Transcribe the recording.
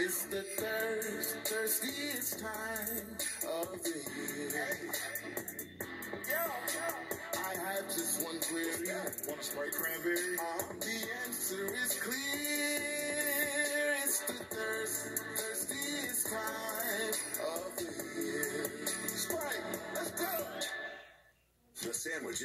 It's the thirst, thirstiest time of the year. I have just one query. Want a sprite cranberry? Uh, the answer is clear. It's the thirst, thirstiest time of the year. Sprite, let's go. The sandwich